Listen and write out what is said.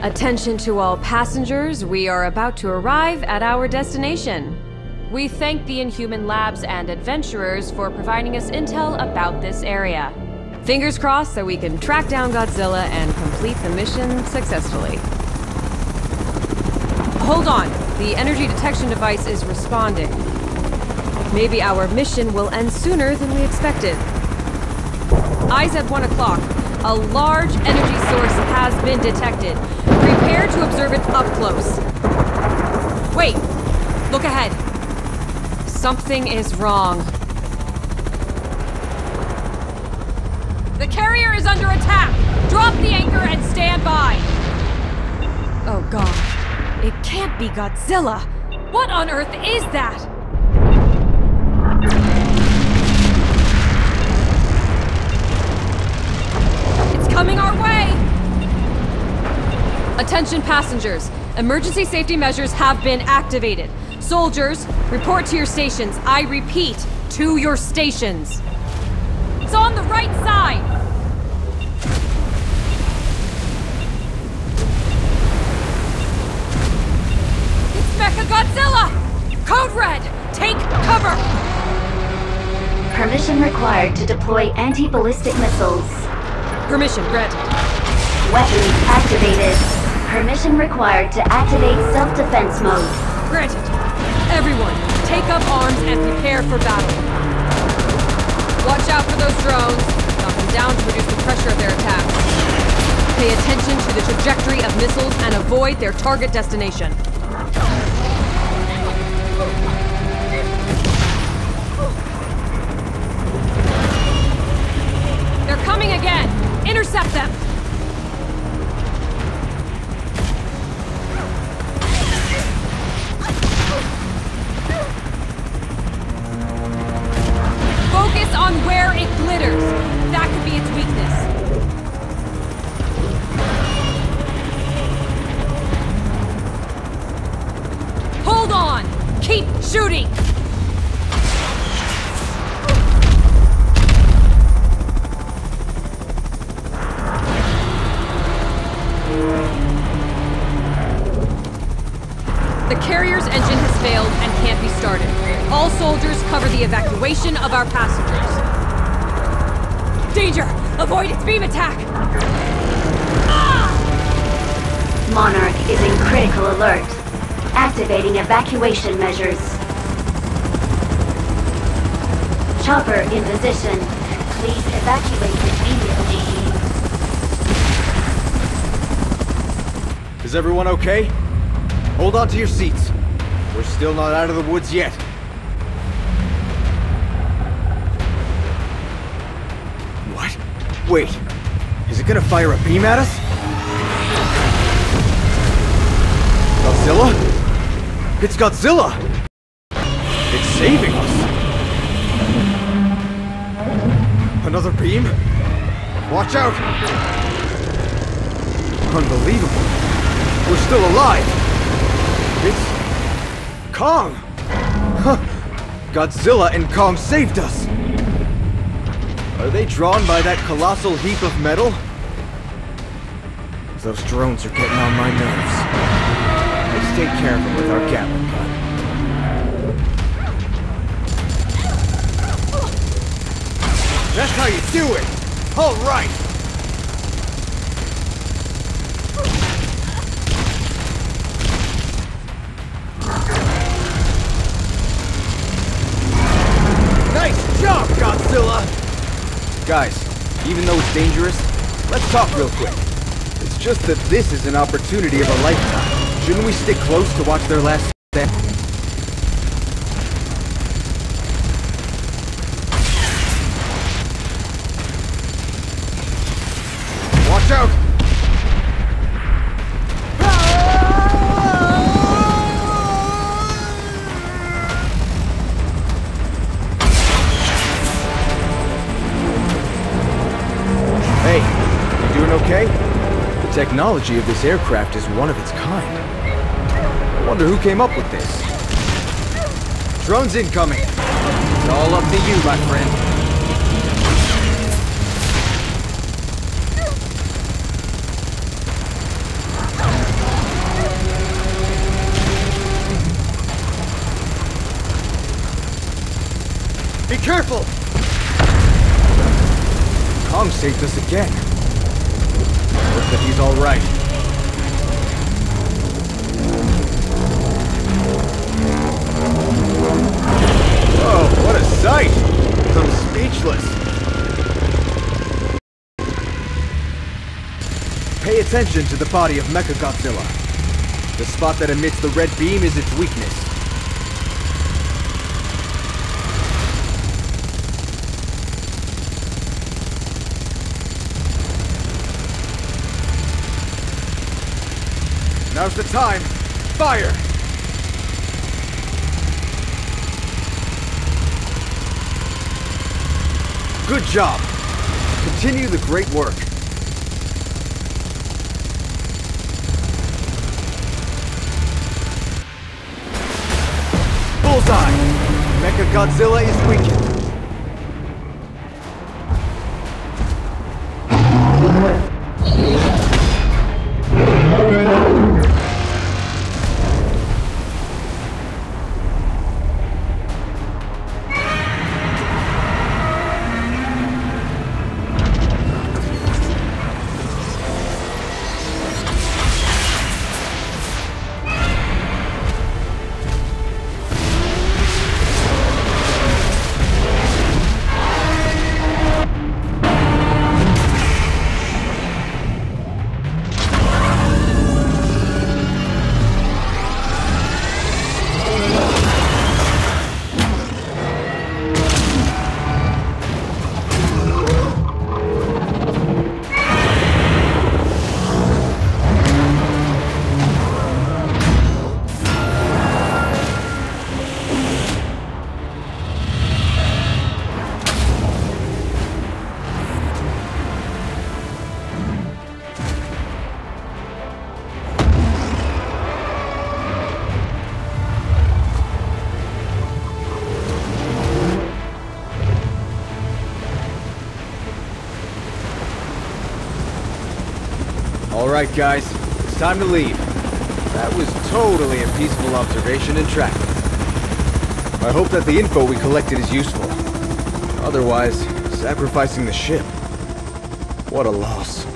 Attention to all passengers, we are about to arrive at our destination. We thank the Inhuman Labs and adventurers for providing us intel about this area. Fingers crossed that we can track down Godzilla and complete the mission successfully. Hold on, the energy detection device is responding. Maybe our mission will end sooner than we expected. Eyes at 1 o'clock. A large energy source has been detected. Prepare to observe it up close. Wait! Look ahead. Something is wrong. The carrier is under attack! Drop the anchor and stand by! Oh god. It can't be Godzilla! What on earth is that? It's coming our way! Attention passengers. Emergency safety measures have been activated. Soldiers, report to your stations. I repeat, to your stations. It's on the right side! It's Mechagodzilla! Code Red! Take cover! Permission required to deploy anti-ballistic missiles. Permission granted. Weapons activated. Permission required to activate self-defense mode. Granted. Everyone, take up arms and prepare for battle. Watch out for those drones. Knock them down to reduce the pressure of their attacks. Pay attention to the trajectory of missiles and avoid their target destination. They're coming again! Intercept them! Carrier's engine has failed and can't be started. All soldiers cover the evacuation of our passengers. Danger! Avoid its beam attack! Ah! Monarch is in critical alert. Activating evacuation measures. Chopper in position. Please evacuate immediately. Is everyone okay? Hold on to your seats. We're still not out of the woods yet. What? Wait. Is it gonna fire a beam at us? Godzilla? It's Godzilla! It's saving us! Another beam? Watch out! Unbelievable. We're still alive! Kong! Huh. Godzilla and Kong saved us! Are they drawn by that colossal heap of metal? Those drones are getting on my nerves. Let's take care of them with our Gatling gun. That's how you do it! All Guys, even though it's dangerous, let's talk real quick. It's just that this is an opportunity of a lifetime. Shouldn't we stick close to watch their last stand? technology of this aircraft is one of its kind. I wonder who came up with this. Drones incoming. It's all up to you, my friend. Be careful! Kong saved us again. That he's alright. Oh, what a sight! I'm speechless. Pay attention to the body of Mechagodzilla. The spot that emits the red beam is its weakness. Now's the time. Fire! Good job. Continue the great work. Bullseye! Mechagodzilla is weakened. Alright guys, it's time to leave. That was totally a peaceful observation and tracking. I hope that the info we collected is useful. Otherwise, sacrificing the ship. What a loss.